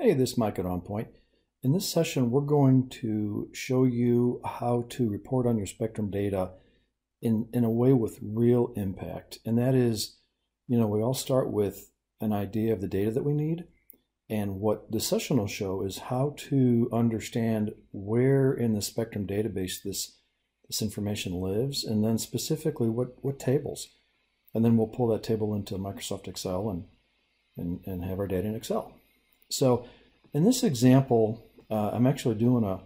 Hey, this is Mike at OnPoint. In this session, we're going to show you how to report on your Spectrum data in, in a way with real impact. And that is, you know, we all start with an idea of the data that we need. And what the session will show is how to understand where in the Spectrum database this, this information lives, and then specifically what, what tables. And then we'll pull that table into Microsoft Excel and, and, and have our data in Excel. So in this example, uh, I'm actually doing a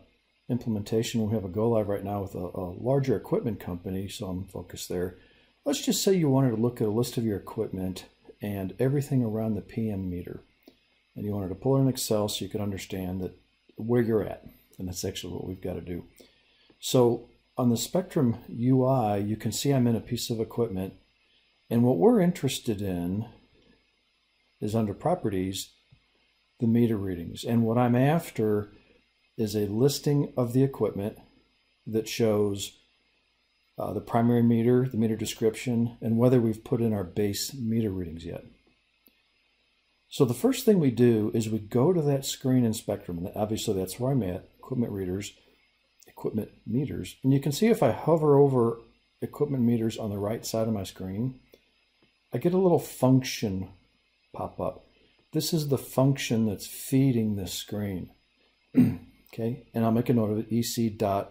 implementation. We have a go live right now with a, a, larger equipment company, so I'm focused there. Let's just say you wanted to look at a list of your equipment and everything around the PM meter. And you wanted to pull it in Excel so you could understand that where you're at. And that's actually what we've got to do. So on the Spectrum UI, you can see I'm in a piece of equipment. And what we're interested in is under properties, the meter readings. And what I'm after is a listing of the equipment that shows uh, the primary meter, the meter description, and whether we've put in our base meter readings yet. So the first thing we do is we go to that screen in Spectrum, and obviously that's where I'm at, equipment readers, equipment meters. And you can see if I hover over equipment meters on the right side of my screen, I get a little function pop up. This is the function that's feeding this screen. okay, and I'll make a note of it, ec.eqp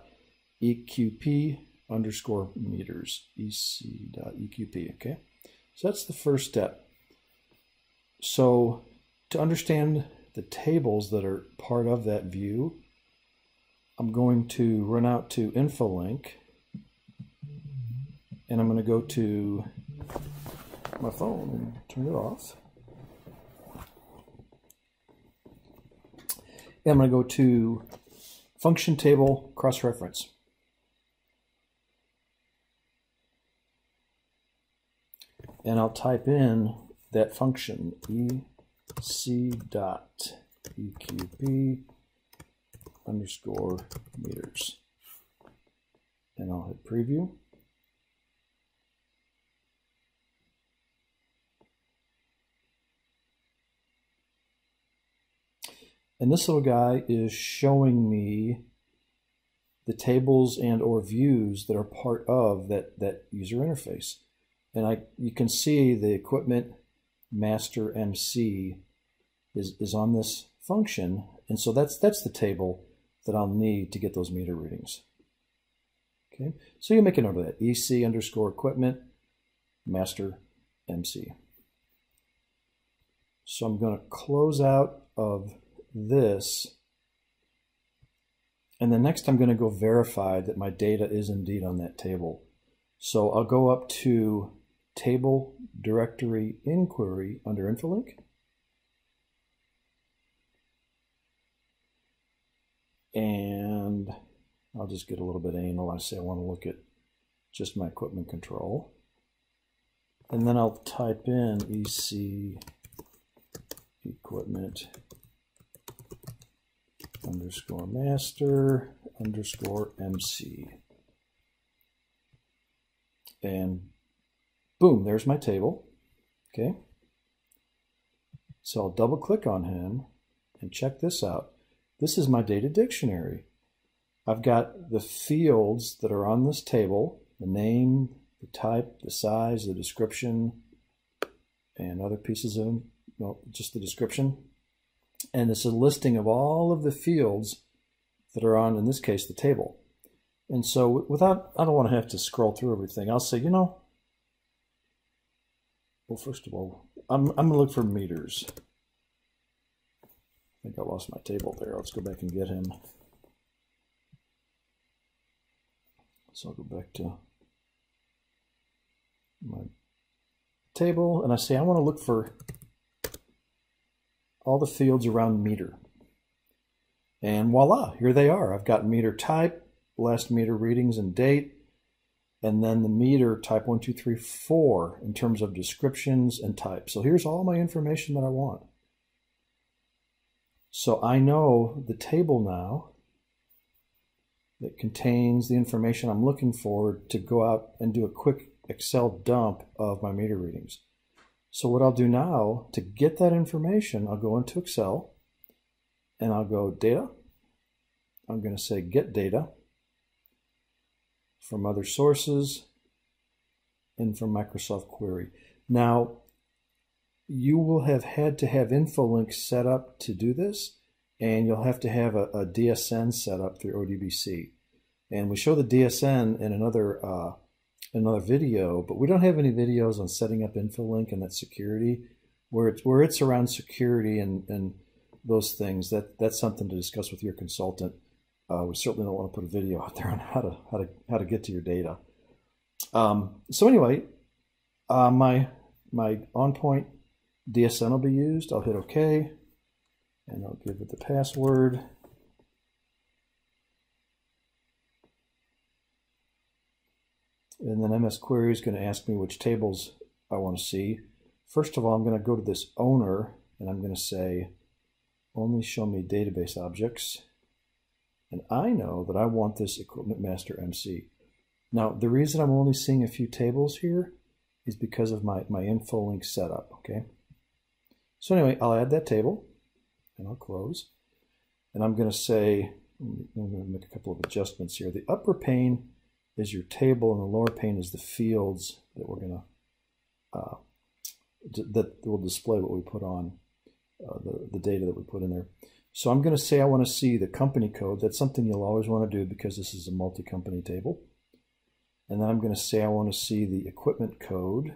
underscore meters, ec.eqp, okay? So that's the first step. So to understand the tables that are part of that view, I'm going to run out to InfoLink, and I'm going to go to my phone and turn it off. I'm going to go to function table cross-reference. And I'll type in that function ec dot eqp underscore meters. And I'll hit preview. And this little guy is showing me the tables and or views that are part of that, that user interface. And I, you can see the equipment master MC is, is on this function. And so that's, that's the table that I'll need to get those meter readings. Okay, so you make a note of that, EC underscore equipment, master MC. So I'm going to close out of this. And then next I'm going to go verify that my data is indeed on that table. So I'll go up to table directory inquiry under InfoLink. And I'll just get a little bit anal. I say I want to look at just my equipment control. And then I'll type in EC equipment underscore master underscore MC. And boom, there's my table. Okay. So I'll double click on him and check this out. This is my data dictionary. I've got the fields that are on this table, the name, the type, the size, the description, and other pieces of, well, just the description and it's a listing of all of the fields that are on, in this case, the table. And so without, I don't want to have to scroll through everything. I'll say, you know, well, first of all, I'm, I'm going to look for meters. I think I lost my table there. Let's go back and get him. So I'll go back to my table and I say I want to look for all the fields around meter. And voila, here they are. I've got meter type, last meter readings and date, and then the meter type 1, 2, 3, 4 in terms of descriptions and type. So here's all my information that I want. So I know the table now that contains the information I'm looking for to go out and do a quick Excel dump of my meter readings. So what I'll do now to get that information, I'll go into Excel and I'll go data. I'm going to say get data from other sources and from Microsoft Query. Now, you will have had to have InfoLink set up to do this, and you'll have to have a, a DSN set up through ODBC. And we show the DSN in another uh, another video, but we don't have any videos on setting up InfoLink and that security, where it's where it's around security and and those things. That that's something to discuss with your consultant. Uh, we certainly don't want to put a video out there on how to how to how to get to your data. Um, so anyway, uh, my my OnPoint DSN will be used. I'll hit OK, and I'll give it the password. And then MS Query is going to ask me which tables I want to see. First of all, I'm going to go to this owner, and I'm going to say, only show me database objects. And I know that I want this Equipment Master MC. Now, the reason I'm only seeing a few tables here is because of my, my InfoLink setup, okay? So anyway, I'll add that table and I'll close. And I'm going to say, I'm going to make a couple of adjustments here. The upper pane is your table and the lower pane is the fields that we're going to, uh, that will display what we put on, uh, the, the data that we put in there. So I'm going to say I want to see the company code. That's something you'll always want to do because this is a multi-company table. And then I'm going to say I want to see the equipment code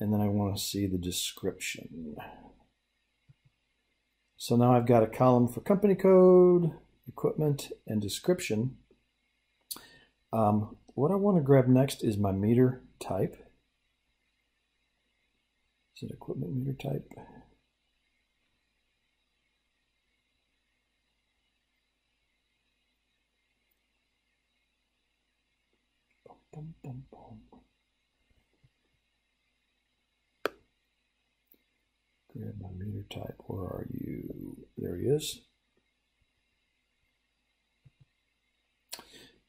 and then I want to see the description. So now I've got a column for company code, equipment, and description. Um, what I want to grab next is my meter type. Is it equipment meter type? Boom, boom, boom. Grab my meter type. Where are you? There he is.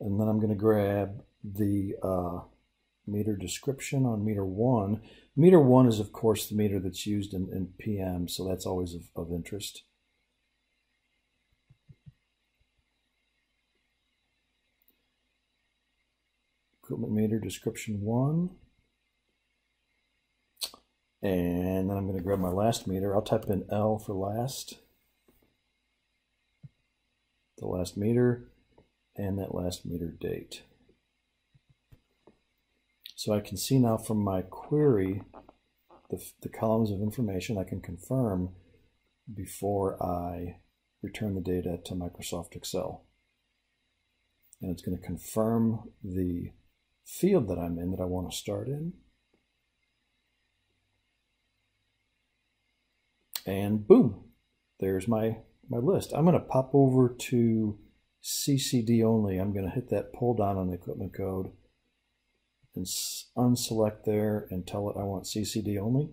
And then I'm going to grab the uh, meter description on meter one. Meter one is, of course, the meter that's used in, in PM, so that's always of, of interest. Equipment meter description one. And then I'm going to grab my last meter. I'll type in L for last. The last meter and that last meter date. So I can see now from my query the, the columns of information I can confirm before I return the data to Microsoft Excel. And it's going to confirm the field that I'm in that I want to start in. And boom, there's my, my list. I'm going to pop over to CCD only. I'm going to hit that pull down on the equipment code and unselect there and tell it I want CCD only.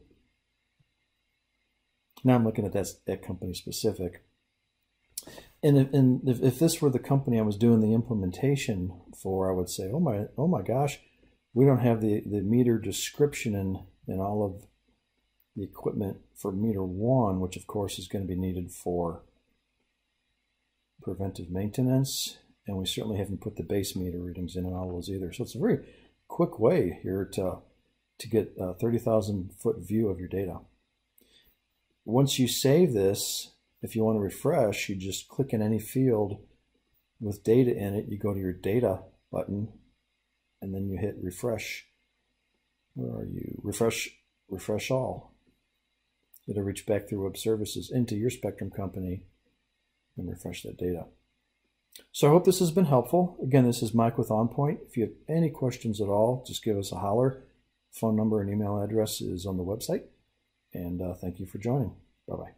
Now I'm looking at that, that company specific. And, if, and if, if this were the company I was doing the implementation for, I would say, oh my, oh my gosh, we don't have the, the meter description in, in all of the equipment for meter one, which of course is going to be needed for preventive maintenance. And we certainly haven't put the base meter readings in on all those either. So it's a very quick way here to, to get a 30,000 foot view of your data. Once you save this, if you want to refresh, you just click in any field with data in it. You go to your data button and then you hit refresh. Where are you? Refresh, refresh all it'll reach back through web services into your Spectrum company and refresh that data. So I hope this has been helpful. Again, this is Mike with OnPoint. If you have any questions at all, just give us a holler. Phone number and email address is on the website. And uh, thank you for joining. Bye-bye.